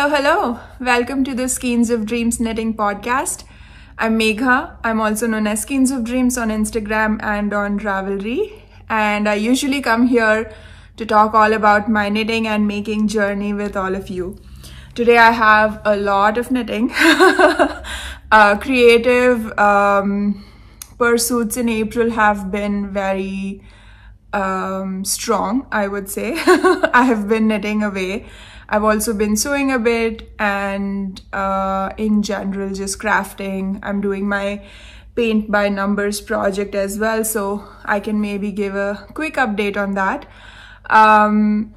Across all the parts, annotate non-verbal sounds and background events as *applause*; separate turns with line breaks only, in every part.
Hello, hello. Welcome to the Skeins of Dreams Knitting podcast. I'm Megha. I'm also known as Skeins of Dreams on Instagram and on Ravelry. And I usually come here to talk all about my knitting and making journey with all of you. Today I have a lot of knitting. *laughs* uh, creative um, pursuits in April have been very um, strong, I would say. *laughs* I have been knitting away. I've also been sewing a bit and uh, in general just crafting. I'm doing my paint by numbers project as well so I can maybe give a quick update on that. Um,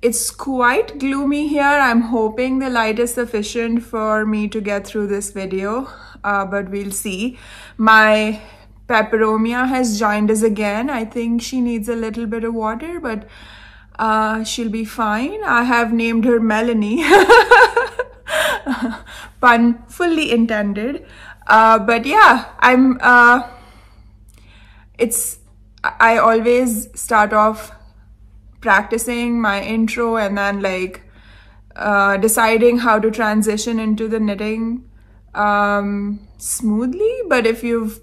it's quite gloomy here. I'm hoping the light is sufficient for me to get through this video, uh, but we'll see. My Peperomia has joined us again. I think she needs a little bit of water, but uh, she'll be fine. I have named her Melanie. *laughs* Pun fully intended. Uh, but yeah, I'm, uh, it's, I always start off practicing my intro and then like uh, deciding how to transition into the knitting um, smoothly. But if you've,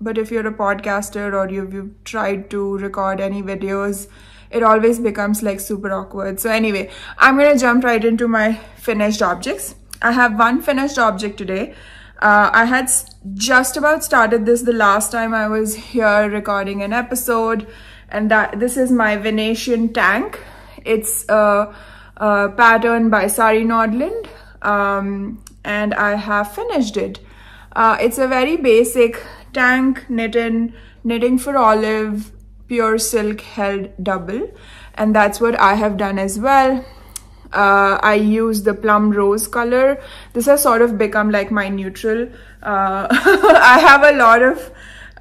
but if you're a podcaster or you've, you've tried to record any videos, it always becomes like super awkward. So anyway, I'm gonna jump right into my finished objects. I have one finished object today. Uh, I had just about started this the last time I was here recording an episode and that this is my Venetian tank. It's a, a pattern by Sari Nordlund um, and I have finished it. Uh, it's a very basic tank knitting, knitting for olive pure silk held double and that's what I have done as well. Uh, I use the plum rose color. This has sort of become like my neutral. Uh, *laughs* I have a lot of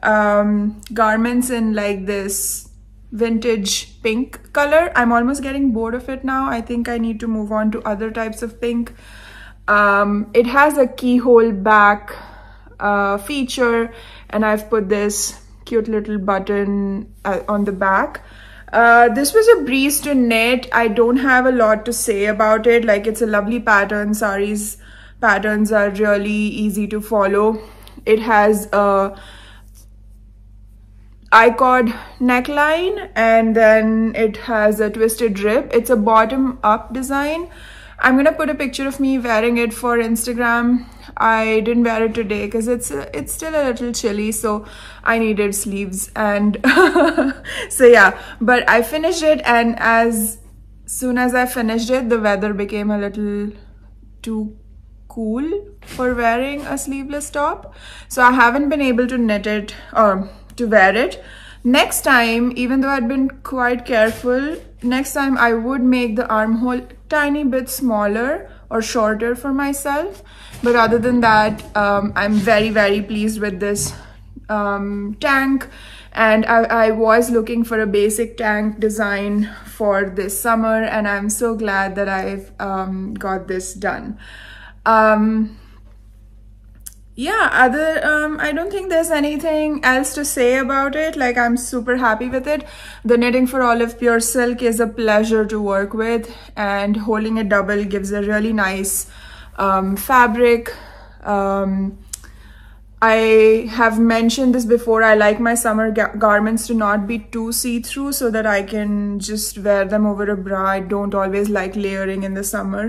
um, garments in like this vintage pink color. I'm almost getting bored of it now. I think I need to move on to other types of pink. Um, it has a keyhole back uh, feature and I've put this cute little button uh, on the back. Uh, this was a breeze to knit. I don't have a lot to say about it. Like it's a lovely pattern. Saris patterns are really easy to follow. It has a I-cord neckline and then it has a twisted rib. It's a bottom up design. I'm gonna put a picture of me wearing it for Instagram. I didn't wear it today because it's it's still a little chilly, so I needed sleeves and *laughs* so yeah. But I finished it, and as soon as I finished it, the weather became a little too cool for wearing a sleeveless top. So I haven't been able to knit it or to wear it. Next time, even though I'd been quite careful, next time I would make the armhole tiny bit smaller or shorter for myself. But other than that, um, I'm very, very pleased with this um, tank. And I, I was looking for a basic tank design for this summer. And I'm so glad that I've um, got this done. Um, yeah other um i don't think there's anything else to say about it. Like i'm super happy with it. The knitting for olive pure silk is a pleasure to work with and holding a double gives a really nice um, fabric um, I have mentioned this before. I like my summer ga garments to not be too see-through so that I can just wear them over a bra. I don't always like layering in the summer.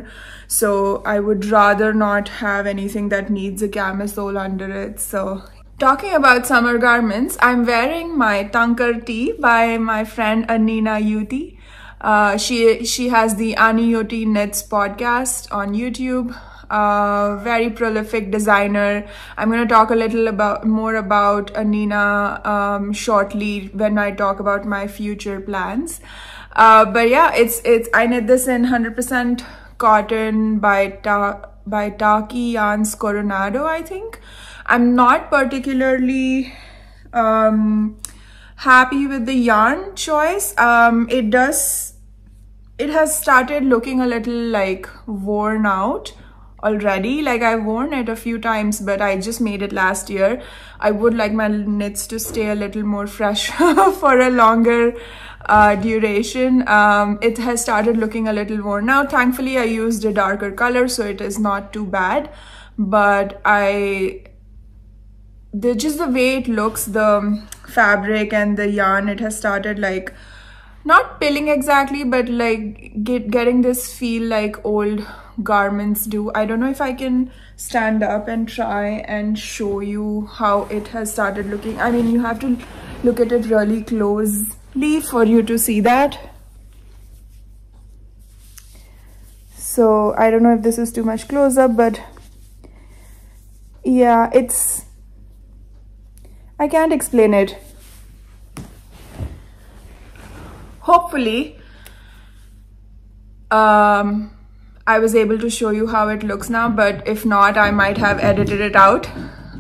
So I would rather not have anything that needs a camisole under it. So talking about summer garments, I'm wearing my Tankar tee by my friend Anina Yuti. Uh, she, she has the Ani Yuti Knits podcast on YouTube uh, very prolific designer. I'm going to talk a little about more about Anina um, shortly when I talk about my future plans. Uh, but yeah, it's it's I knit this in 100% cotton by Ta by Tahki Yarns Coronado, I think. I'm not particularly um, happy with the yarn choice. Um, it does, it has started looking a little like worn out already like I've worn it a few times but I just made it last year I would like my knits to stay a little more fresh *laughs* for a longer uh, duration. Um, it has started looking a little worn now Thankfully, I used a darker color, so it is not too bad. But I, the just the way it looks, the fabric and the yarn, it has started like not pilling exactly, but like get, getting this feel like old garments do. I don't know if I can stand up and try and show you how it has started looking. I mean, you have to look at it really closely for you to see that. So I don't know if this is too much close up, but yeah, it's, I can't explain it. Hopefully, um, I was able to show you how it looks now, but if not, I might have edited it out.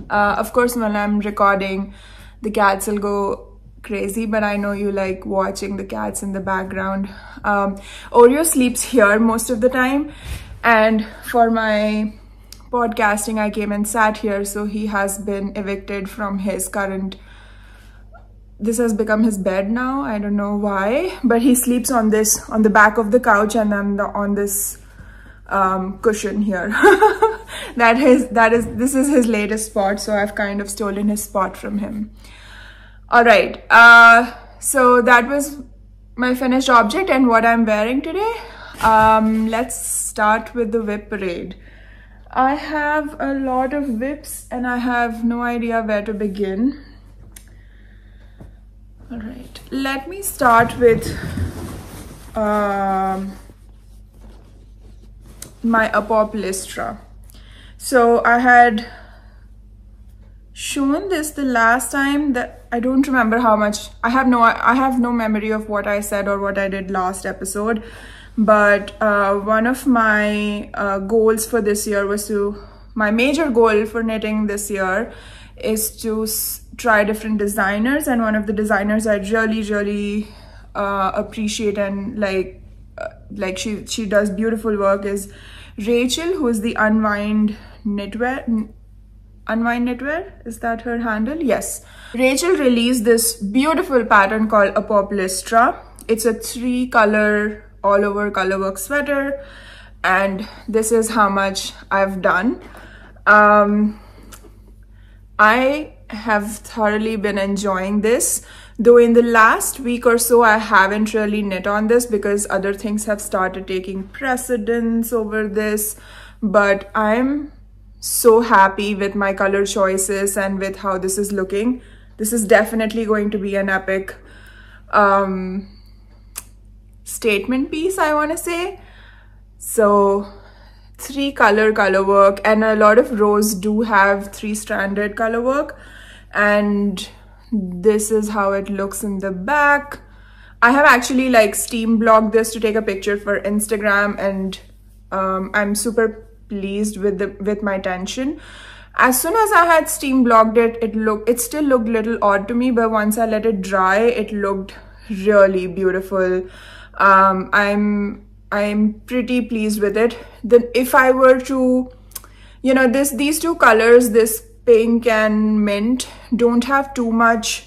Uh, of course, when I'm recording, the cats will go crazy, but I know you like watching the cats in the background. Um, Oreo sleeps here most of the time, and for my podcasting, I came and sat here, so he has been evicted from his current this has become his bed now i don't know why but he sleeps on this on the back of the couch and then the, on this um, cushion here. *laughs* that is that is this is his latest spot, so I've kind of stolen his spot from him. All right, uh, so that was my finished object and what I'm wearing today. Um, let's start with the WIP parade. I have a lot of WIPs and I have no idea where to begin. All right, let me start with um, my apoplystra. So I had shown this the last time that I don't remember how much I have no I have no memory of what I said or what I did last episode but uh, one of my uh, goals for this year was to my major goal for knitting this year is to try different designers and one of the designers I really really uh, appreciate and like uh, like she she does beautiful work is Rachel, who is the Unwind Knitwear. Unwind Knitwear, is that her handle? Yes. Rachel released this beautiful pattern called Apoplystra. It's a three color, all over colorwork sweater. And this is how much I've done. Um, I have thoroughly been enjoying this. Though in the last week or so, I haven't really knit on this because other things have started taking precedence over this. But I'm so happy with my color choices and with how this is looking. This is definitely going to be an epic um, statement piece, I want to say. So three color color work and a lot of rows do have three stranded color work and this is how it looks in the back. I have actually like steam blocked this to take a picture for instagram and um, i'm super pleased with the with my tension. As soon as i had steam blocked it it looked it still looked little odd to me but once i let it dry it looked really beautiful. Um, i'm i'm pretty pleased with it. Then if i were to you know this these two colors this pink and mint don't have too much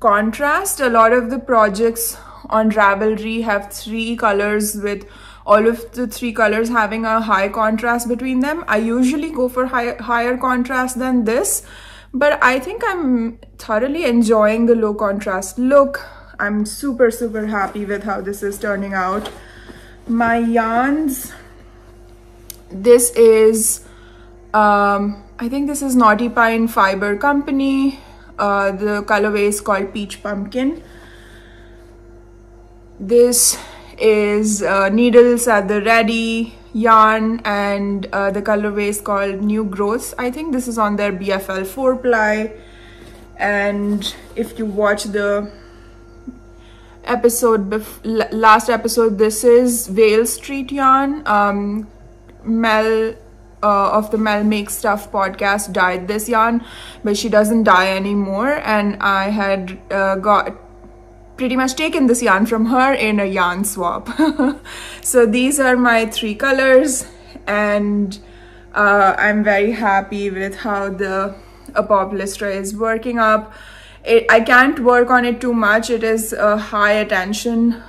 contrast. A lot of the projects on Ravelry have three colors with all of the three colors having a high contrast between them. I usually go for high, higher contrast than this, but I think I'm thoroughly enjoying the low contrast look. I'm super, super happy with how this is turning out. My yarns, this is um, I think this is Naughty Pine Fiber Company. Uh, the colorway is called Peach Pumpkin. This is uh, needles at the ready yarn and uh, the colorway is called New Growth. I think this is on their BFL 4 ply and if you watch the episode last episode this is Vale Street yarn um, Mel uh, of the Mel Make Stuff podcast dyed this yarn, but she doesn't dye anymore. And I had uh, got pretty much taken this yarn from her in a yarn swap. *laughs* so these are my three colors and uh, I'm very happy with how the Apoplystra is working up. it, I can't work on it too much. It is a high attention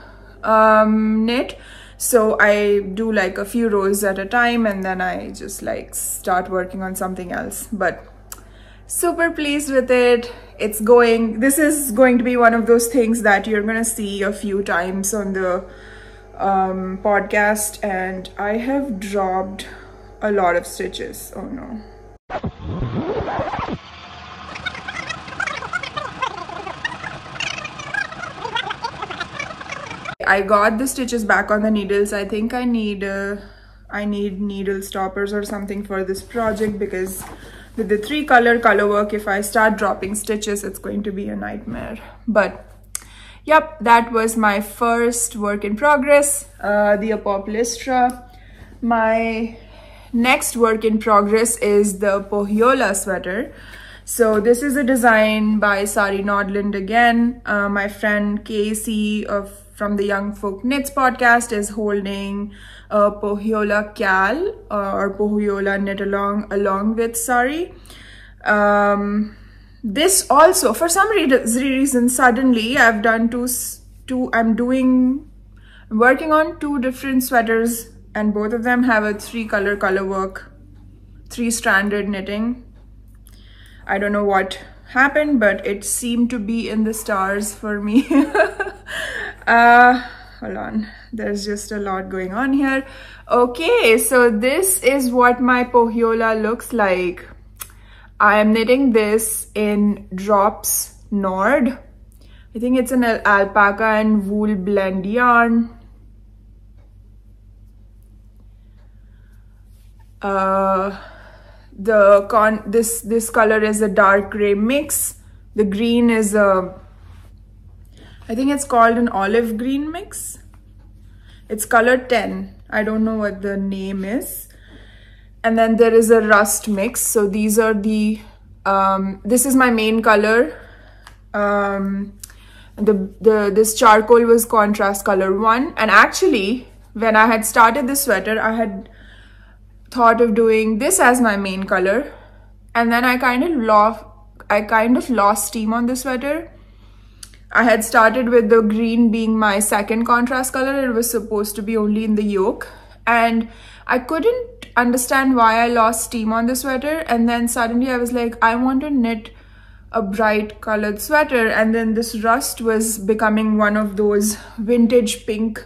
um, knit. So I do like a few rows at a time and then I just like start working on something else. But super pleased with it. It's going, this is going to be one of those things that you're going to see a few times on the um, podcast and I have dropped a lot of stitches. Oh no. I got the stitches back on the needles. I think I need uh, I need needle stoppers or something for this project because with the three color color work, if I start dropping stitches, it's going to be a nightmare. But yep, that was my first work in progress, uh, the Apoplystra. My next work in progress is the Pohjola sweater. So this is a design by Sari Nordlund again. Uh, my friend Casey of from the Young Folk Knits podcast is holding a Pohjola KAL uh, or Pohjola knit along along with Sari. Um, this also, for some re reason, suddenly I've done two, two, I'm doing, working on two different sweaters and both of them have a three color color work, three stranded knitting. I don't know what happened, but it seemed to be in the stars for me. *laughs* uh hold on. There's just a lot going on here. Okay so this is what my pohjola looks like. I am knitting this in drops nord. I think it's an alpaca and wool blend yarn. Uh the con this this color is a dark gray mix. The green is a I think it's called an olive green mix. It's color 10. I don't know what the name is. And then there is a rust mix. So these are the, um, this is my main color. Um, the, the, this charcoal was contrast color one. And actually, when I had started this sweater, I had thought of doing this as my main color. And then I kind of lost, I kind of lost steam on the sweater I had started with the green being my second contrast color. It was supposed to be only in the yoke. And I couldn't understand why I lost steam on the sweater. And then suddenly I was like, I want to knit a bright colored sweater. And then this rust was becoming one of those vintage pink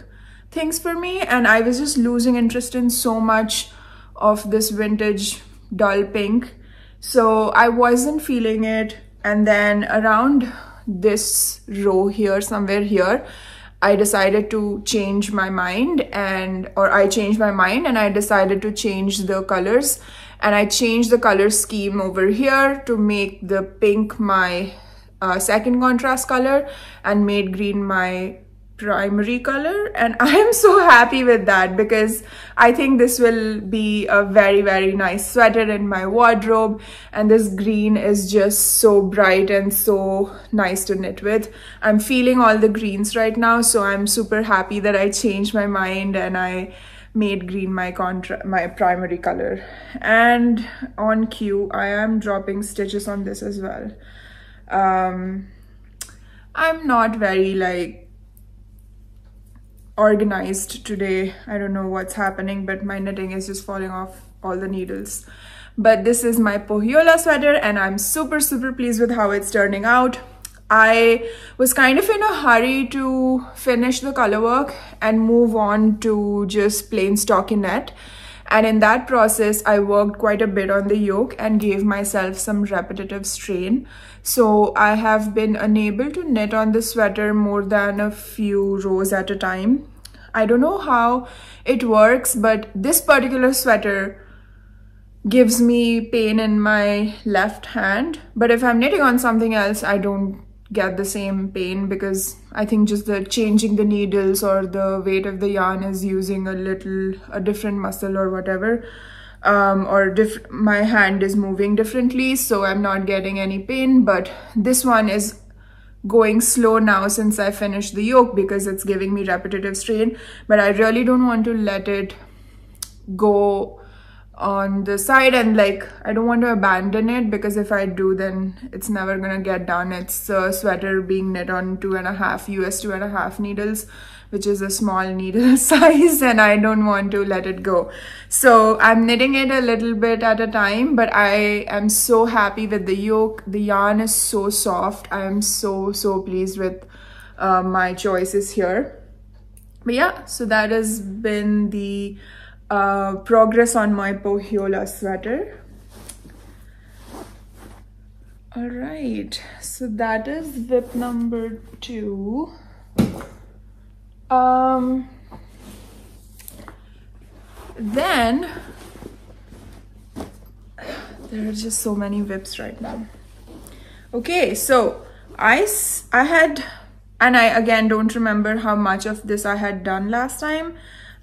things for me. And I was just losing interest in so much of this vintage dull pink. So I wasn't feeling it. And then around this row here somewhere here I decided to change my mind and or I changed my mind and I decided to change the colors. And I changed the color scheme over here to make the pink my uh, second contrast color and made green my primary color. And *laughs* I am so happy with that because I think this will be a very very nice sweater in my wardrobe. And this green is just so bright and so nice to knit with. I'm feeling all the greens right now so I'm super happy that I changed my mind and I made green my contra my primary color. And on cue I am dropping stitches on this as well. Um I'm not very like organized today. I don't know what's happening, but my knitting is just falling off all the needles. But this is my Pohjola sweater and I'm super, super pleased with how it's turning out. I was kind of in a hurry to finish the color work and move on to just plain stockinette. And in that process, I worked quite a bit on the yoke and gave myself some repetitive strain. So I have been unable to knit on the sweater more than a few rows at a time. I don't know how it works, but this particular sweater gives me pain in my left hand. But if I'm knitting on something else, I don't get the same pain because I think just the changing the needles or the weight of the yarn is using a little a different muscle or whatever um, or diff my hand is moving differently so I'm not getting any pain but this one is going slow now since I finished the yoke because it's giving me repetitive strain. But I really don't want to let it go on the side and like I don't want to abandon it because if I do then it's never gonna get done. It's a sweater being knit on two and a half US two and a half needles which is a small needle *laughs* size and I don't want to let it go so I'm knitting it a little bit at a time but I am so happy with the yoke the yarn is so soft I am so so pleased with uh, my choices here but yeah so that has been the uh, progress on my Pohjola sweater. All right, so that is WIP number two. Um, then there are just so many WIPs right now. Okay, so I, I had, and I again don't remember how much of this I had done last time.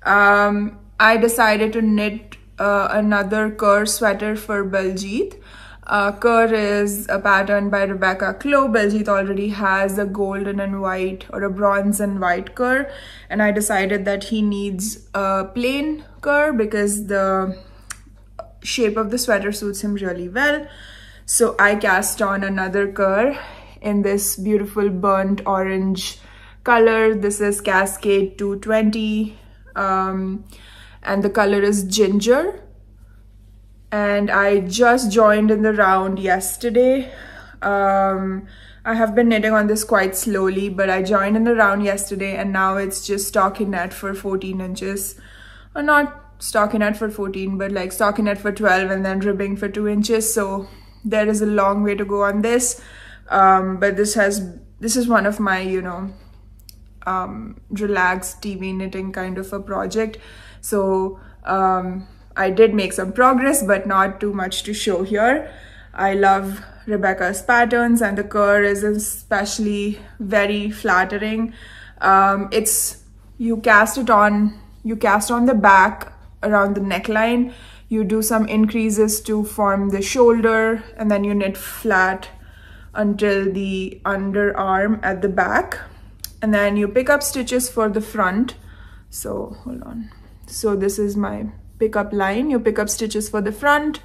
Um, I decided to knit uh, another Kerr sweater for Baljeet. Uh, Kerr is a pattern by Rebecca Clow. Baljeet already has a golden and white or a bronze and white Kerr and I decided that he needs a plain Kerr because the shape of the sweater suits him really well. So I cast on another Kerr in this beautiful burnt orange color. This is Cascade 220. Um, and the color is ginger and I just joined in the round yesterday. Um, I have been knitting on this quite slowly, but I joined in the round yesterday and now it's just stockinette for 14 inches. Or not stockinette for 14, but like stockinette for 12 and then ribbing for 2 inches. So there is a long way to go on this. Um, but this has this is one of my, you know, um, relaxed TV knitting kind of a project. So um, I did make some progress, but not too much to show here. I love Rebecca's patterns and the Kerr is especially very flattering. Um, it's, you cast it on, you cast on the back around the neckline, you do some increases to form the shoulder and then you knit flat until the underarm at the back and then you pick up stitches for the front so hold on so this is my pickup line you pick up stitches for the front.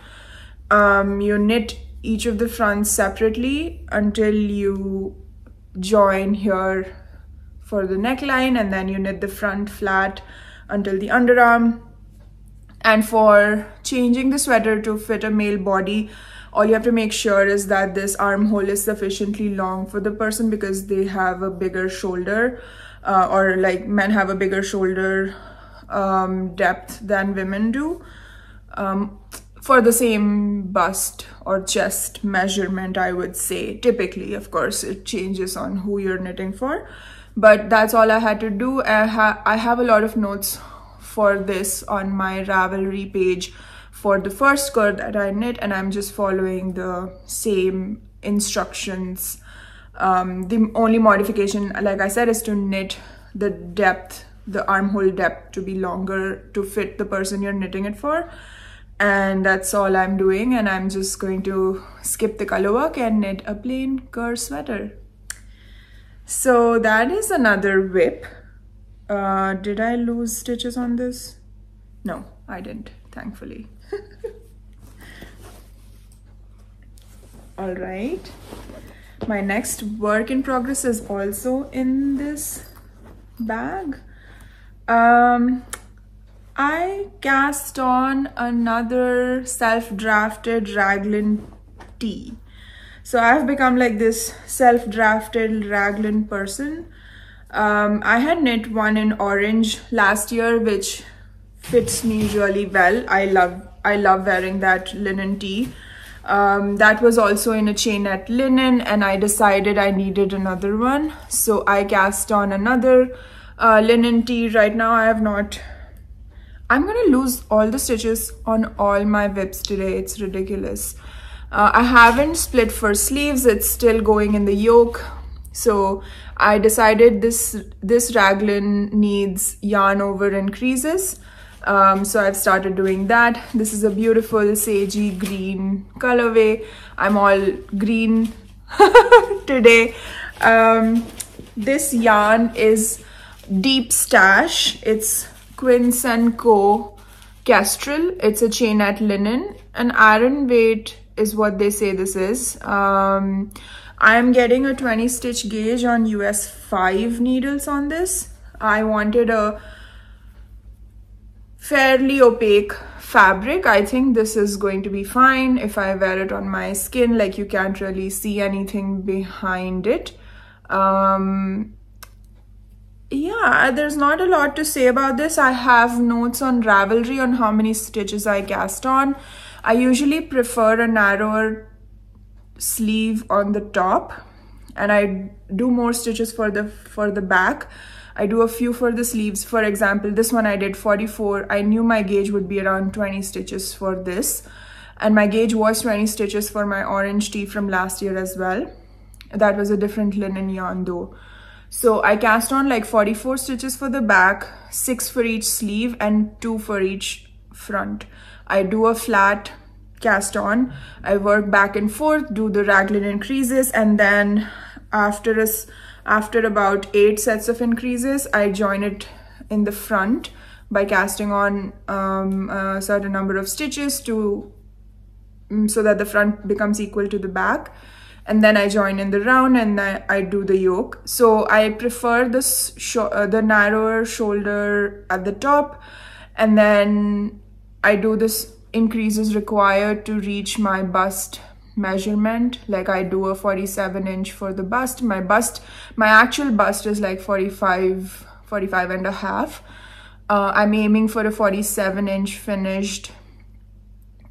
Um, you knit each of the fronts separately until you join here for the neckline and then you knit the front flat until the underarm. And for changing the sweater to fit a male body all you have to make sure is that this armhole is sufficiently long for the person because they have a bigger shoulder uh, or like men have a bigger shoulder um, depth than women do um, for the same bust or chest measurement, I would say. Typically, of course, it changes on who you're knitting for. But that's all I had to do. I, ha I have a lot of notes for this on my Ravelry page for the first skirt that I knit and I'm just following the same instructions. Um, the only modification, like I said, is to knit the depth the armhole depth to be longer to fit the person you're knitting it for and that's all I'm doing and I'm just going to skip the color work and knit a plain Kerr sweater. So that is another WIP Uh, did I lose stitches on this? No, I didn't, thankfully. *laughs* all right. My next work in progress is also in this bag um, I cast on another self-drafted raglan tee. So I've become like this self-drafted raglan person. Um, I had knit one in orange last year, which fits me really well. I love I love wearing that linen tee. Um, that was also in a chainette linen and I decided I needed another one. So I cast on another uh, linen tee right now. I have not. I'm gonna lose all the stitches on all my WIPs today. It's ridiculous. Uh, I haven't split for sleeves. It's still going in the yoke. So I decided this this raglan needs yarn over increases um, so I've started doing that. This is a beautiful sagey green colorway. I'm all green *laughs* today. Um, this yarn is Deep Stash. It's Quince & Co. Kestrel. It's a chainette linen. An Aran weight is what they say this is. Um, I am getting a 20 stitch gauge on US 5 needles on this. I wanted a fairly opaque fabric. I think this is going to be fine if I wear it on my skin. Like you can't really see anything behind it. Um, yeah, uh, there's not a lot to say about this. I have notes on Ravelry on how many stitches I cast on. I usually prefer a narrower sleeve on the top and I do more stitches for the for the back. I do a few for the sleeves. For example, this one I did 44. I knew my gauge would be around 20 stitches for this. And my gauge was 20 stitches for my orange tee from last year as well. That was a different linen yarn though. So I cast on like 44 stitches for the back, 6 for each sleeve and 2 for each front. I do a flat cast on. I work back and forth, do the raglan increases and then after us after about 8 sets of increases, I join it in the front by casting on um, a certain number of stitches to mm, so that the front becomes equal to the back and then I join in the round and I, I do the yoke. So I prefer this uh, the narrower shoulder at the top and then I do this increases required to reach my bust measurement. Like I do a 47 inch for the bust. My bust my actual bust is like 45 45 and a half. Uh, I'm aiming for a 47 inch finished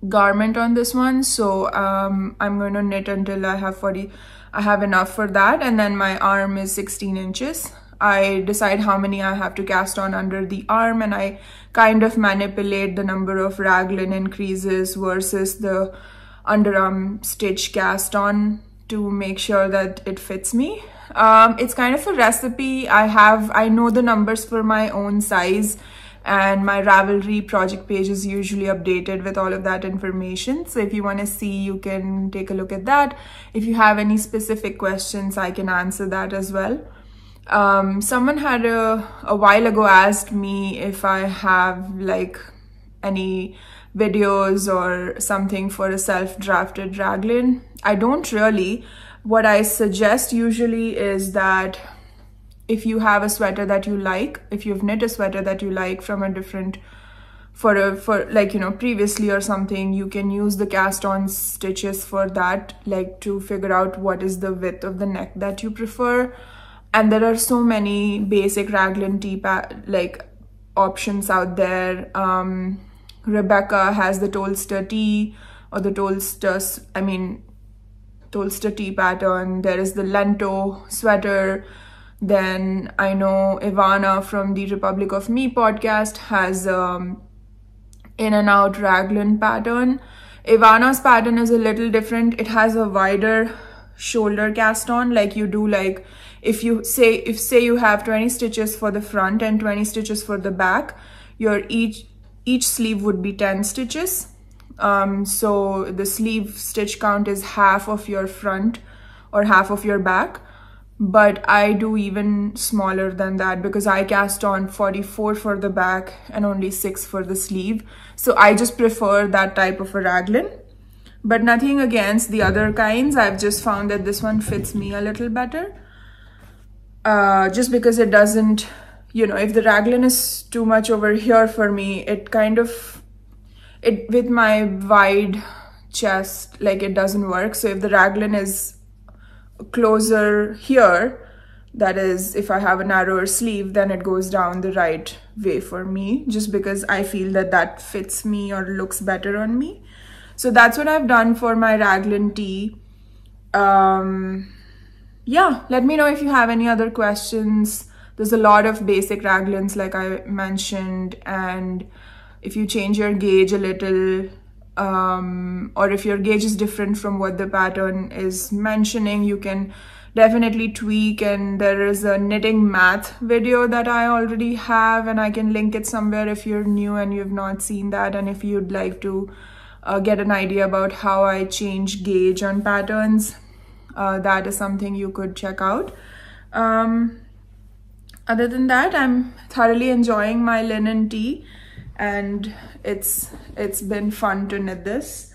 garment on this one so um, I'm going to knit until I have 40 I have enough for that and then my arm is 16 inches I decide how many I have to cast on under the arm and I kind of manipulate the number of raglan increases versus the underarm stitch cast on to make sure that it fits me. Um, it's kind of a recipe. I have, I know the numbers for my own size and my Ravelry project page is usually updated with all of that information. So if you want to see, you can take a look at that. If you have any specific questions, I can answer that as well. Um, someone had a, a while ago asked me if I have like any videos or something for a self-drafted raglan. I don't really. What I suggest usually is that if you have a sweater that you like, if you've knit a sweater that you like from a different for a for like you know previously or something you can use the cast on stitches for that like to figure out what is the width of the neck that you prefer. And there are so many basic raglan tee like options out there. Um, rebecca has the tolster tee or the tolster i mean tolster tee pattern. There is the lento sweater then I know Ivana from the Republic of Me podcast has um, in and out raglan pattern. Ivana's pattern is a little different. It has a wider shoulder cast on like you do like if you say if say you have 20 stitches for the front and 20 stitches for the back your each each sleeve would be 10 stitches um, so the sleeve stitch count is half of your front or half of your back but I do even smaller than that because I cast on 44 for the back and only 6 for the sleeve. So I just prefer that type of a raglan. But nothing against the other kinds. I've just found that this one fits me a little better. Uh, just because it doesn't, you know, if the raglan is too much over here for me, it kind of, it with my wide chest, like it doesn't work. So if the raglan is closer here. That is if I have a narrower sleeve then it goes down the right way for me just because I feel that that fits me or looks better on me. So that's what I've done for my raglan tee um, yeah let me know if you have any other questions. There's a lot of basic raglans like I mentioned and if you change your gauge a little um, or if your gauge is different from what the pattern is mentioning you can definitely tweak. And there is a knitting math video that I already have and I can link it somewhere if you're new and you've not seen that and if you'd like to uh, get an idea about how I change gauge on patterns uh, that is something you could check out. Um, other than that I'm thoroughly enjoying my linen tee and it's it's been fun to knit this.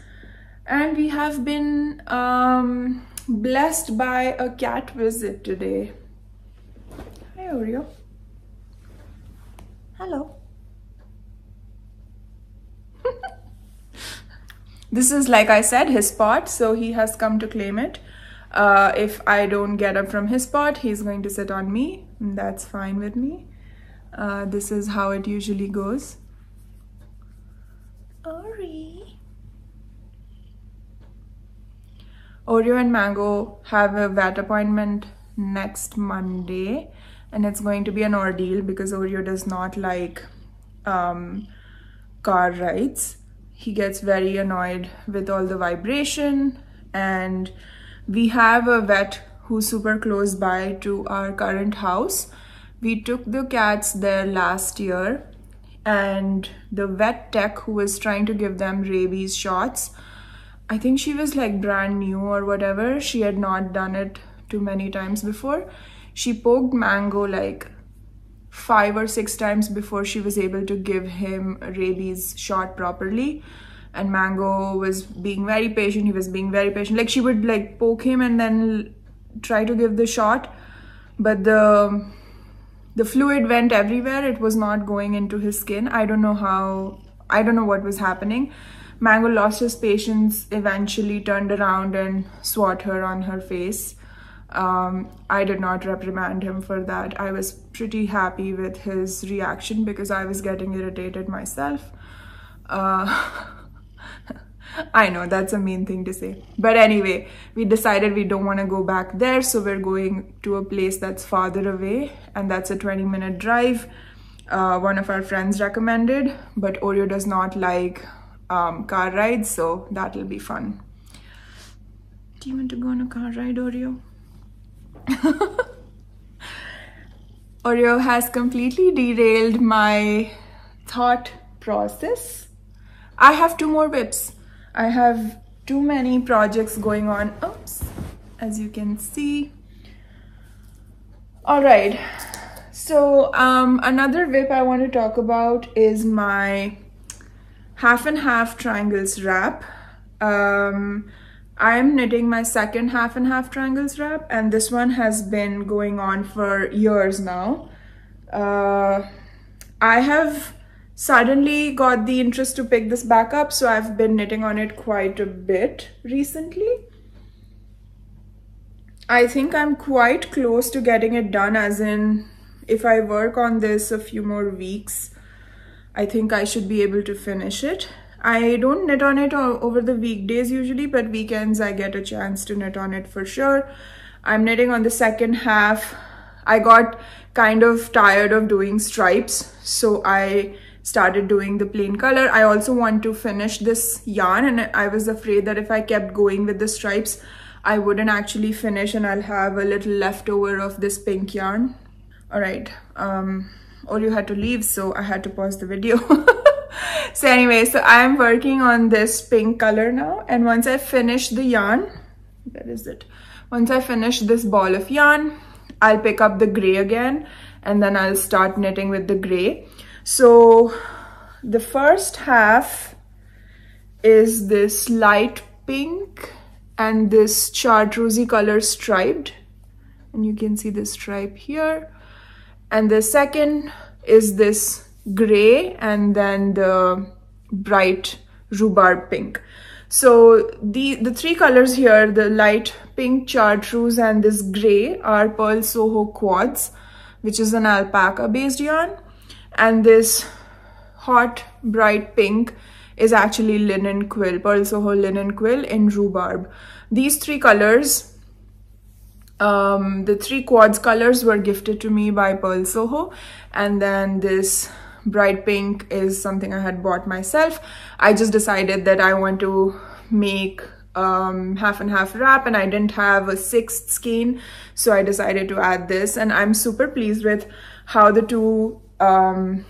And we have been um, blessed by a cat visit today. Hi oreo. Hello. *laughs* This is like i said his spot so he has come to claim it. Uh, if i don't get up from his spot he's going to sit on me. That's fine with me. Uh, this is how it usually goes Ori. Oreo and Mango have a vet appointment next Monday and it's going to be an ordeal because Oreo does not like um, car rides. He gets very annoyed with all the vibration and we have a vet who's super close by to our current house. We took the cats there last year and the vet tech who was trying to give them rabies shots I think she was like brand new or whatever. She had not done it too many times before. She poked Mango like five or six times before she was able to give him rabies shot properly. And Mango was being very patient. He was being very patient. Like she would like poke him and then try to give the shot. But the the fluid went everywhere. It was not going into his skin. I don't know how i don't know what was happening. Mango lost his patience eventually turned around and swat her on her face. Um, i did not reprimand him for that. I was pretty happy with his reaction because i was getting irritated myself. Uh, *laughs* I know that's a mean thing to say. But anyway, we decided we don't want to go back there. So we're going to a place that's farther away and that's a 20 minute drive. Uh, one of our friends recommended, but Oreo does not like um, car rides. So that'll be fun. Do you want to go on a car ride, Oreo? *laughs* Oreo has completely derailed my thought process. I have two more WIPs. I have too many projects going on. Oops, as you can see. All right, so um, another WIP I want to talk about is my half and half triangles wrap. Um, I'm knitting my second half and half triangles wrap and this one has been going on for years now. Uh, I have suddenly got the interest to pick this back up so I've been knitting on it quite a bit recently. I think I'm quite close to getting it done as in if I work on this a few more weeks I think I should be able to finish it. I don't knit on it over the weekdays usually but weekends I get a chance to knit on it for sure. I'm knitting on the second half. I got kind of tired of doing stripes so I started doing the plain color. I also want to finish this yarn and I was afraid that if I kept going with the stripes, I wouldn't actually finish and I'll have a little leftover of this pink yarn. All right, um, all you had to leave, so I had to pause the video. *laughs* so anyway, so I'm working on this pink color now. And once I finish the yarn, where is it? Once I finish this ball of yarn, I'll pick up the gray again and then I'll start knitting with the gray. So the first half is this light pink and this chartreusey color striped. And you can see the stripe here. And the second is this gray and then the bright rhubarb pink. So the, the three colors here, the light pink chartreuse and this gray are Purl Soho quads, which is an alpaca based yarn and this hot bright pink is actually linen quill, Purl Soho linen quill in rhubarb. These three colors, um, the three quads colors were gifted to me by Purl Soho and then this bright pink is something I had bought myself. I just decided that I want to make um, half and half wrap and I didn't have a sixth skein so I decided to add this and I'm super pleased with how the two um,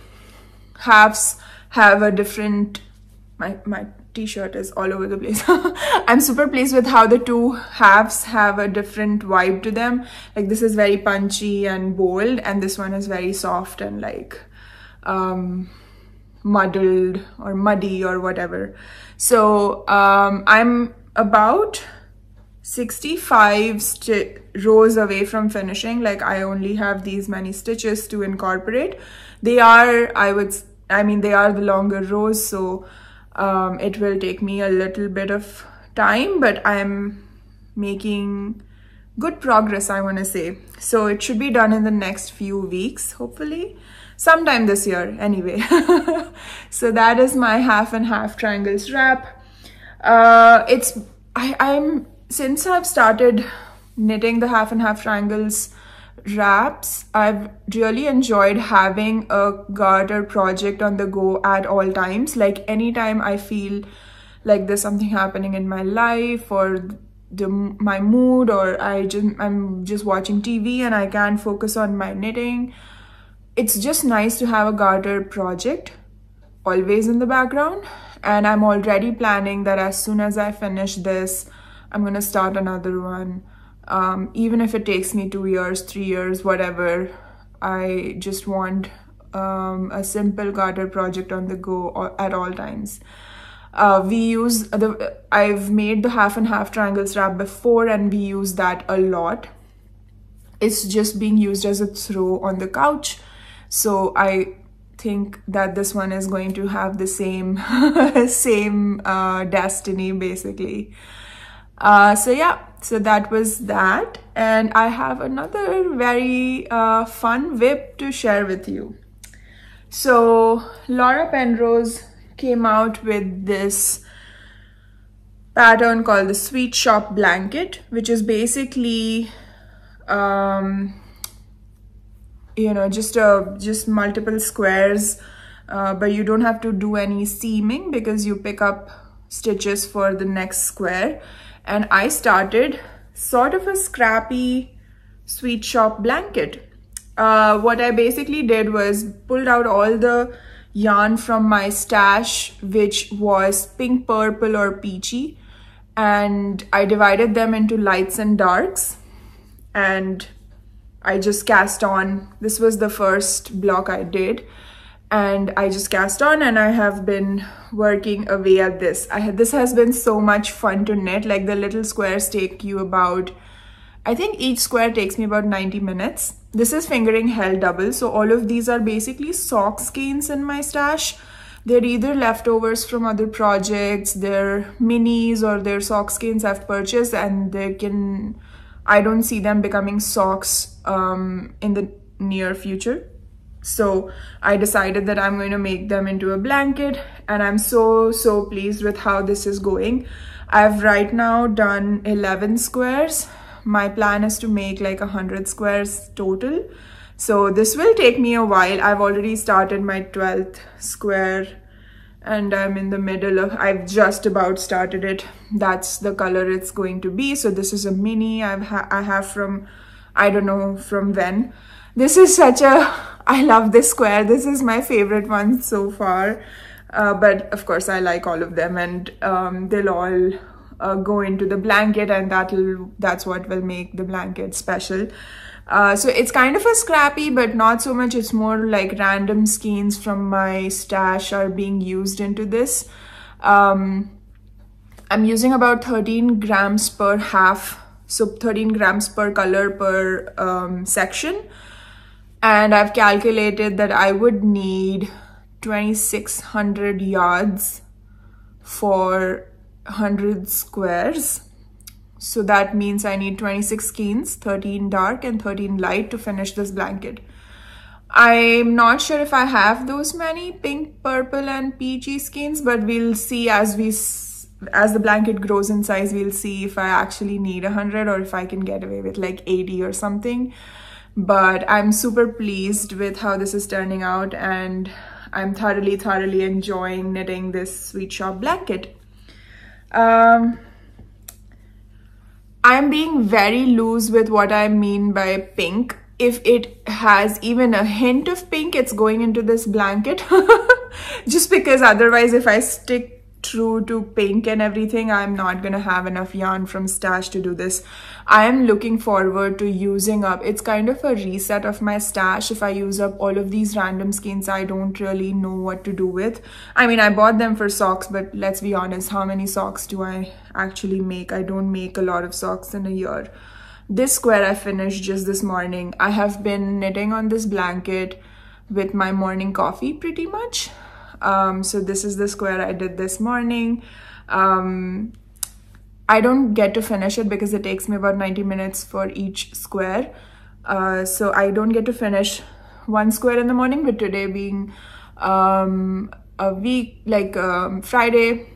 halves have a different my my t-shirt is all over the place *laughs* i'm super pleased with how the two halves have a different vibe to them like this is very punchy and bold and this one is very soft and like um muddled or muddy or whatever. So um, I'm about 65 rows away from finishing. Like I only have these many stitches to incorporate. They are, I would, I mean, they are the longer rows. So um, it will take me a little bit of time, but I'm making good progress, I want to say. So it should be done in the next few weeks, hopefully sometime this year anyway. *laughs* so that is my half and half triangles wrap. Uh, it's, I, I'm, since I've started knitting the half and half triangles wraps, I've really enjoyed having a garter project on the go at all times. Like anytime I feel like there's something happening in my life or the my mood or I just I'm just watching TV and I can't focus on my knitting it's just nice to have a garter project always in the background. And I'm already planning that as soon as I finish this I'm gonna start another one um, even if it takes me two years three years whatever I just want um, a simple garter project on the go at all times. Uh, we use the I've made the half and half triangles wrap before and we use that a lot. It's just being used as a throw on the couch. So I think that this one is going to have the same *laughs* same uh, destiny basically. Uh, so yeah, so that was that. And I have another very uh, fun WIP to share with you. So Laura Penrose came out with this pattern called the Sweet Shop Blanket, which is basically um, you know just uh, just multiple squares uh, but you don't have to do any seaming because you pick up stitches for the next square and I started sort of a scrappy sweet shop blanket. Uh, what I basically did was pulled out all the yarn from my stash which was pink purple or peachy. And I divided them into lights and darks. And I just cast on. This was the first block I did. And I just cast on and I have been working away at this. I had, this has been so much fun to knit. Like the little squares take you about, I think each square takes me about 90 minutes. This is fingering held double. So all of these are basically sock skeins in my stash. They're either leftovers from other projects, they're minis or they're sock skeins I've purchased and they can I don't see them becoming socks um, in the near future. So I decided that I'm going to make them into a blanket and I'm so, so pleased with how this is going. I've right now done 11 squares. My plan is to make like 100 squares total. So this will take me a while. I've already started my 12th square and I'm in the middle of, I've just about started it. That's the color it's going to be. So this is a mini I've ha I have from, I don't know from when. This is such a, I love this square. This is my favorite one so far. Uh, but of course I like all of them and um, they'll all uh, go into the blanket and that'll, that's what will make the blanket special. Uh, so it's kind of a scrappy, but not so much. It's more like random skeins from my stash are being used into this. Um, I'm using about 13 grams per half, so 13 grams per color per um, section. And I've calculated that I would need 2600 yards for 100 squares. So that means I need 26 skeins, 13 dark and 13 light to finish this blanket. I'm not sure if I have those many pink, purple and peachy skeins, but we'll see as we as the blanket grows in size, we'll see if I actually need 100 or if I can get away with like 80 or something. But I'm super pleased with how this is turning out and I'm thoroughly, thoroughly enjoying knitting this Sweet Shop blanket. Um, I'm being very loose with what I mean by pink. If it has even a hint of pink, it's going into this blanket. *laughs* Just because otherwise if I stick true to pink and everything, I'm not gonna have enough yarn from stash to do this. I am looking forward to using up, it's kind of a reset of my stash. If I use up all of these random skeins, I don't really know what to do with. I mean, I bought them for socks, but let's be honest, how many socks do I actually make? I don't make a lot of socks in a year. This square I finished just this morning. I have been knitting on this blanket with my morning coffee pretty much. Um, so this is the square I did this morning. Um, I don't get to finish it because it takes me about 90 minutes for each square. Uh, so I don't get to finish one square in the morning, but today being um, a week, like um, Friday,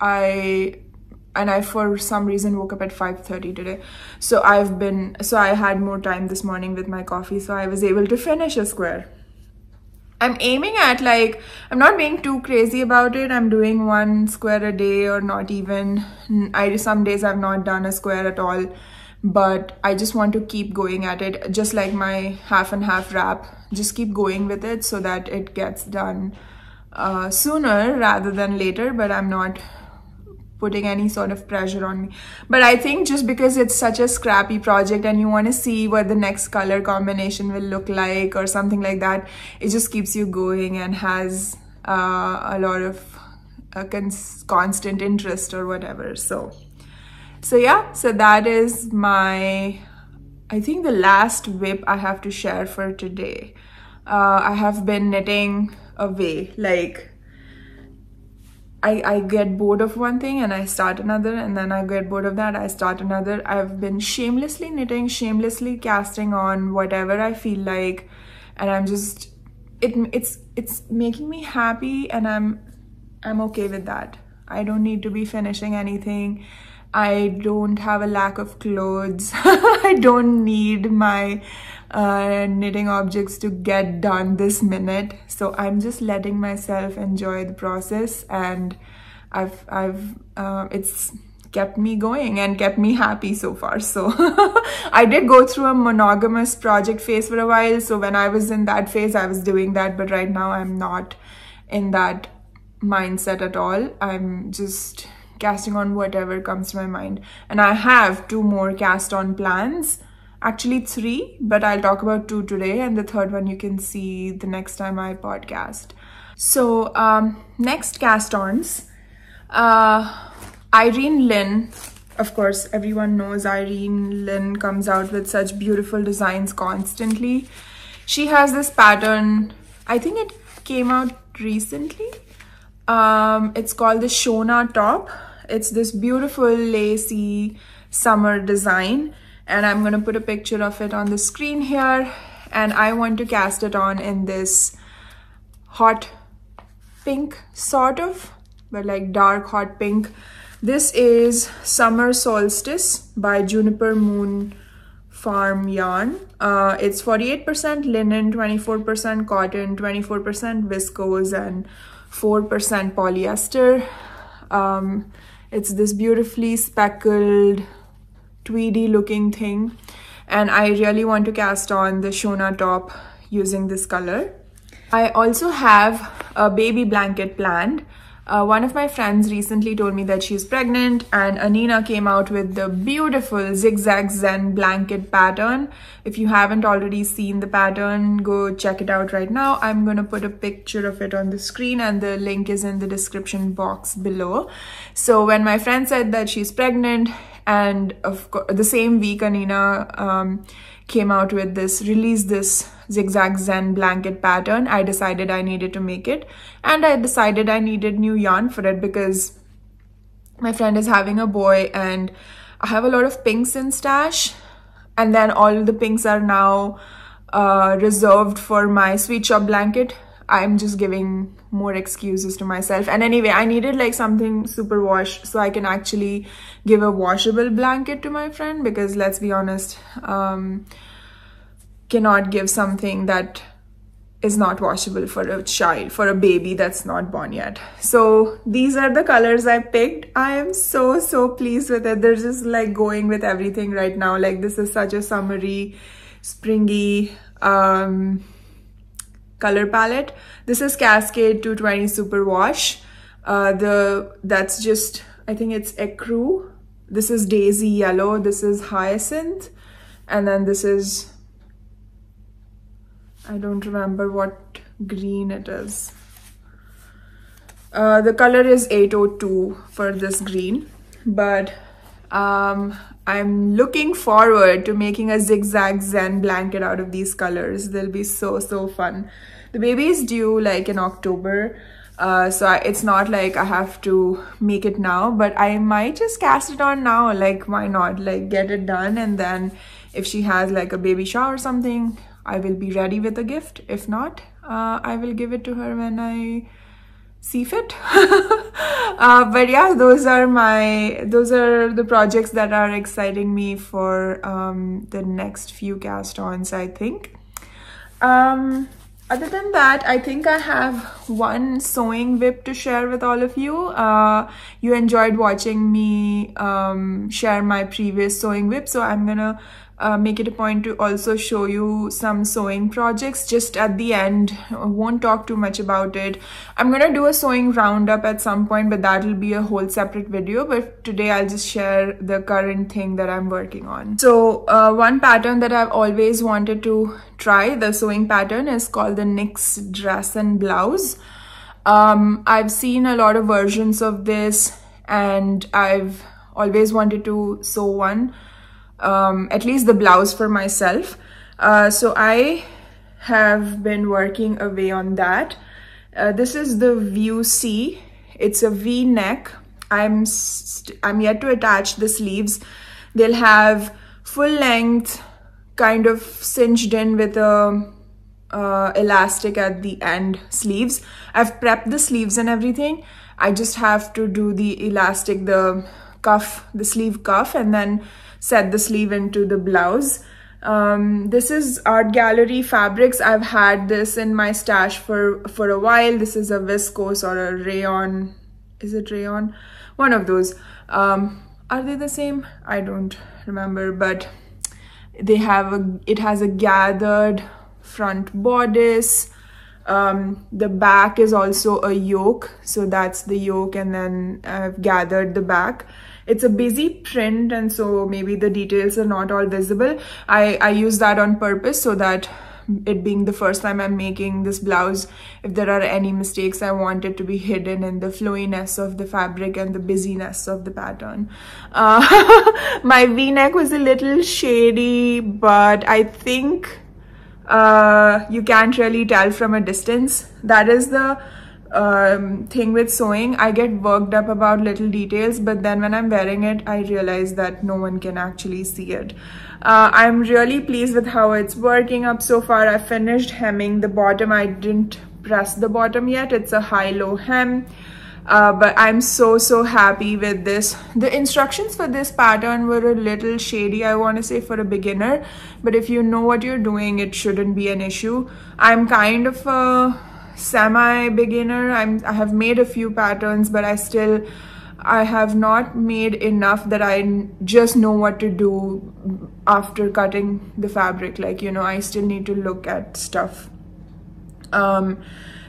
I and I for some reason woke up at 5:30 today. So I've been so I had more time this morning with my coffee, so I was able to finish a square. I'm aiming at like, I'm not being too crazy about it. I'm doing one square a day or not even. I Some days I've not done a square at all, but I just want to keep going at it. Just like my half and half wrap, just keep going with it so that it gets done uh, sooner rather than later, but I'm not putting any sort of pressure on me. But i think just because it's such a scrappy project and you want to see what the next color combination will look like or something like that it just keeps you going and has uh, a lot of uh, constant interest or whatever. So so yeah so that is my i think the last WIP i have to share for today. Uh, i have been knitting away like I, I get bored of one thing and I start another and then I get bored of that, I start another. I've been shamelessly knitting, shamelessly casting on whatever I feel like and I'm just it it's it's making me happy and I'm I'm okay with that. I don't need to be finishing anything. I don't have a lack of clothes. *laughs* I don't need my uh, knitting objects to get done this minute. So I'm just letting myself enjoy the process and I've, I've, uh, it's kept me going and kept me happy so far. So *laughs* I did go through a monogamous project phase for a while. So when I was in that phase, I was doing that. But right now I'm not in that mindset at all. I'm just casting on whatever comes to my mind. And I have two more cast on plans actually three, but I'll talk about two today, and the third one you can see the next time I podcast. So, um, next cast ons. Uh, Irene Lin, of course, everyone knows Irene Lin comes out with such beautiful designs constantly. She has this pattern, I think it came out recently. Um, it's called the Shona top. It's this beautiful lacy summer design and I'm going to put a picture of it on the screen here and I want to cast it on in this hot pink sort of but like dark hot pink. This is summer solstice by juniper moon farm yarn. Uh, it's 48% linen 24% cotton 24% viscose and 4% polyester. Um, it's this beautifully speckled tweedy looking thing and I really want to cast on the Shona top using this color. I also have a baby blanket planned. Uh, one of my friends recently told me that she's pregnant and Anina came out with the beautiful zigzag zen blanket pattern. If you haven't already seen the pattern, go check it out right now. I'm going to put a picture of it on the screen and the link is in the description box below. So when my friend said that she's pregnant, and of course the same week Anina um, came out with this released this zigzag zen blanket pattern. I decided I needed to make it. And I decided I needed new yarn for it because my friend is having a boy and I have a lot of pinks in stash. And then all the pinks are now uh, reserved for my sweet shop blanket I'm just giving more excuses to myself. And anyway, I needed like something super wash so I can actually give a washable blanket to my friend because let's be honest, um, cannot give something that is not washable for a child, for a baby that's not born yet. So these are the colors I picked. I am so, so pleased with it. They're just like going with everything right now. Like this is such a summery, springy, um, color palette. This is Cascade 220 Super Wash. uh, the that's just I think it's ecru. This is daisy yellow. This is hyacinth. And then this is I don't remember what green it is. Uh, the color is 802 for this green. But um, I'm looking forward to making a zigzag zen blanket out of these colors they'll be so so fun the baby is due like in October uh, so I, it's not like I have to make it now, but I might just cast it on now. Like, why not? Like, get it done. And then if she has like a baby shower or something, I will be ready with a gift. If not, uh, I will give it to her when I see fit. *laughs* uh, but yeah, those are my, those are the projects that are exciting me for um, the next few cast-ons, I think. Um, other than that, I think I have one sewing WIP to share with all of you. Uh, you enjoyed watching me um, share my previous sewing WIP, so I'm gonna uh, make it a point to also show you some sewing projects just at the end. I won't talk too much about it. I'm gonna do a sewing roundup at some point but that will be a whole separate video. But today i'll just share the current thing that i'm working on. So uh, one pattern that i've always wanted to try the sewing pattern is called the Nicks dress and blouse. Um, i've seen a lot of versions of this and i've always wanted to sew one um, at least the blouse for myself. Uh, so I have been working away on that. Uh, this is the View C. It's a V neck. I'm I'm yet to attach the sleeves. They'll have full length, kind of cinched in with a uh, elastic at the end sleeves. I've prepped the sleeves and everything. I just have to do the elastic, the cuff, the sleeve cuff, and then set the sleeve into the blouse. Um, this is Art Gallery Fabrics. I've had this in my stash for, for a while. This is a viscose or a rayon. Is it rayon? One of those. Um, are they the same? I don't remember, but they have a, it has a gathered front bodice. Um, the back is also a yoke. So that's the yoke and then I've gathered the back it's a busy print and so maybe the details are not all visible. I, I use that on purpose so that it being the first time I'm making this blouse, if there are any mistakes, I want it to be hidden in the flowiness of the fabric and the busyness of the pattern. Uh, *laughs* my v-neck was a little shady, but I think uh, you can't really tell from a distance. That is the um, thing with sewing I get worked up about little details but then when I'm wearing it I realize that no one can actually see it. Uh, I'm really pleased with how it's working up so far. I finished hemming the bottom. I didn't press the bottom yet. It's a high-low hem. Uh, but I'm so so happy with this. The instructions for this pattern were a little shady I want to say for a beginner. But if you know what you're doing it shouldn't be an issue. I'm kind of a semi-beginner. I'm I have made a few patterns, but I still I have not made enough that I just know what to do after cutting the fabric. Like, you know, I still need to look at stuff. Um,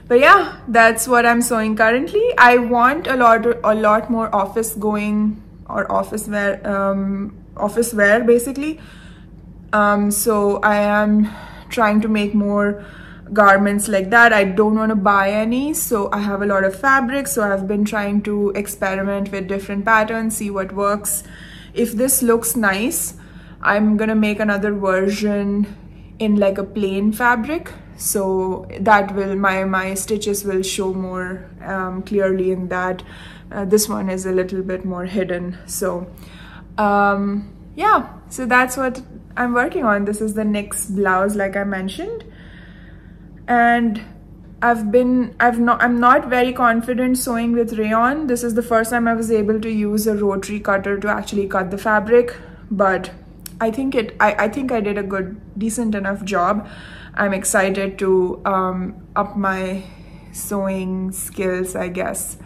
but yeah, that's what I'm sewing currently. I want a lot, a lot more office going or office wear, um, office wear basically. Um, so I am trying to make more garments like that i don't want to buy any so i have a lot of fabric so i've been trying to experiment with different patterns see what works. If this looks nice i'm gonna make another version in like a plain fabric so that will my my stitches will show more um, clearly in that. Uh, this one is a little bit more hidden so um, yeah so that's what i'm working on. This is the next blouse like i mentioned and I've been, I've not, I'm not very confident sewing with rayon. This is the first time I was able to use a rotary cutter to actually cut the fabric, but I think it, I, I think I did a good, decent enough job. I'm excited to um, up my sewing skills, I guess.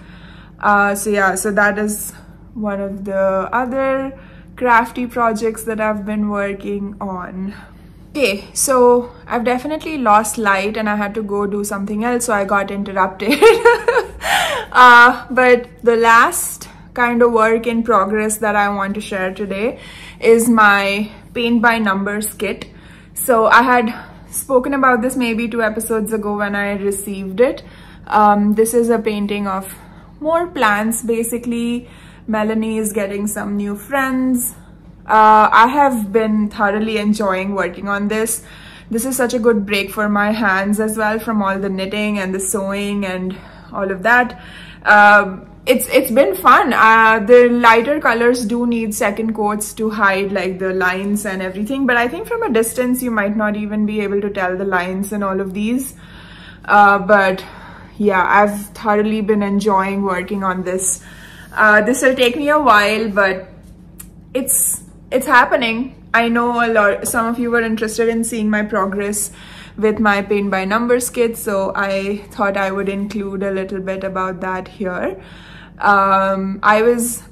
Uh, so yeah, so that is one of the other crafty projects that I've been working on. Okay, so I've definitely lost light and I had to go do something else, so I got interrupted. *laughs* uh, but the last kind of work in progress that I want to share today is my paint by numbers kit. So I had spoken about this maybe two episodes ago when I received it. Um, this is a painting of more plants. Basically, Melanie is getting some new friends. Uh, I have been thoroughly enjoying working on this. This is such a good break for my hands as well from all the knitting and the sewing and all of that. Um, it's it's been fun. Uh, the lighter colors do need second coats to hide like the lines and everything. But I think from a distance you might not even be able to tell the lines and all of these. Uh, but yeah, I've thoroughly been enjoying working on this. Uh, this will take me a while, but it's it's happening. I know a lot. Some of you were interested in seeing my progress with my paint by numbers kit, so I thought I would include a little bit about that here um, I was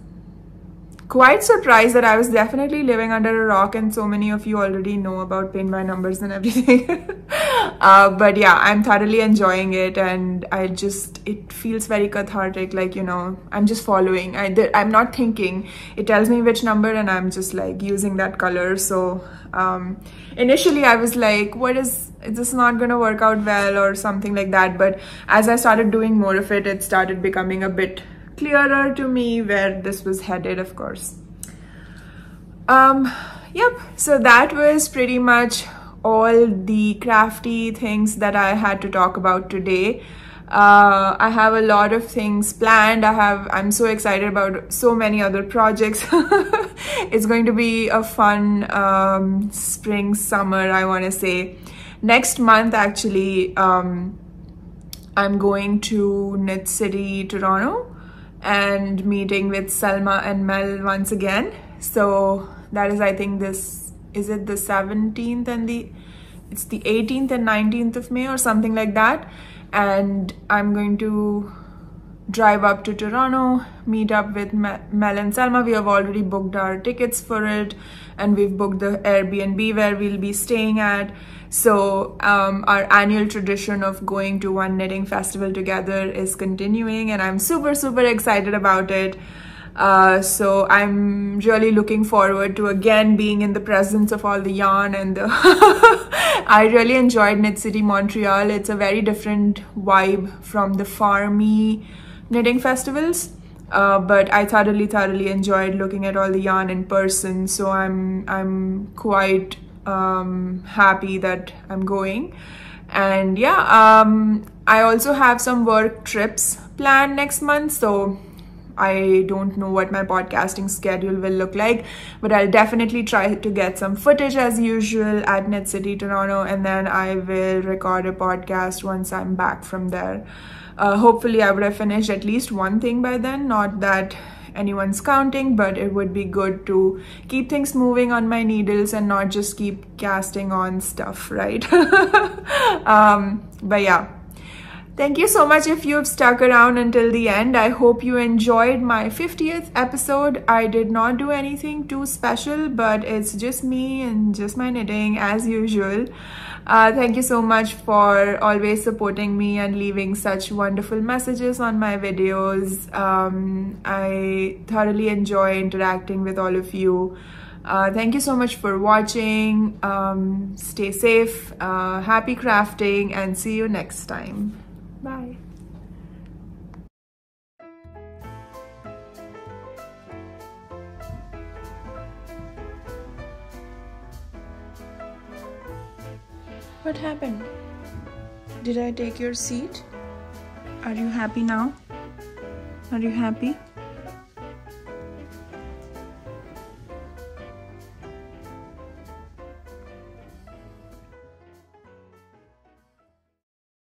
quite surprised that I was definitely living under a rock and so many of you already know about paint by numbers and everything. *laughs* uh, but yeah, I'm thoroughly enjoying it and I just, it feels very cathartic. Like, you know, I'm just following. I, I'm not thinking. It tells me which number and I'm just like using that color. So um, initially I was like, what is, is this not to work out well or something like that. But as I started doing more of it, it started becoming a bit clearer to me where this was headed, of course. Um, yep, so that was pretty much all the crafty things that I had to talk about today. Uh, I have a lot of things planned. I have, I'm so excited about so many other projects. *laughs* it's going to be a fun um, spring, summer, I want to say. Next month, actually, um, I'm going to Knit City, Toronto and meeting with Selma and Mel once again. So that is, I think, this is it the 17th and the it's the 18th and 19th of May or something like that. And I'm going to drive up to Toronto, meet up with Mel and Selma. We have already booked our tickets for it and we've booked the Airbnb where we'll be staying at. So um, our annual tradition of going to one knitting festival together is continuing and I'm super, super excited about it. Uh, so I'm really looking forward to again being in the presence of all the yarn and the *laughs* I really enjoyed Knit City Montreal. It's a very different vibe from the farmy knitting festivals. Uh, but I thoroughly, thoroughly enjoyed looking at all the yarn in person. So I'm, I'm quite um, happy that I'm going. And yeah, um, I also have some work trips planned next month. So I don't know what my podcasting schedule will look like, but I'll definitely try to get some footage as usual at Knit City Toronto, and then I will record a podcast once I'm back from there. Uh, hopefully, I would have finished at least one thing by then, not that anyone's counting, but it would be good to keep things moving on my needles and not just keep casting on stuff, right? *laughs* um, but yeah. Thank you so much if you've stuck around until the end. I hope you enjoyed my 50th episode. I did not do anything too special, but it's just me and just my knitting as usual. Uh, thank you so much for always supporting me and leaving such wonderful messages on my videos. Um, I thoroughly enjoy interacting with all of you. Uh, thank you so much for watching. Um, stay safe, uh, happy crafting, and see you next time. Bye. What happened? Did I take your seat? Are you happy now? Are you happy?